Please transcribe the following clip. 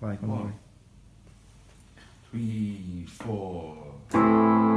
Vai, come One. vai. Three, four.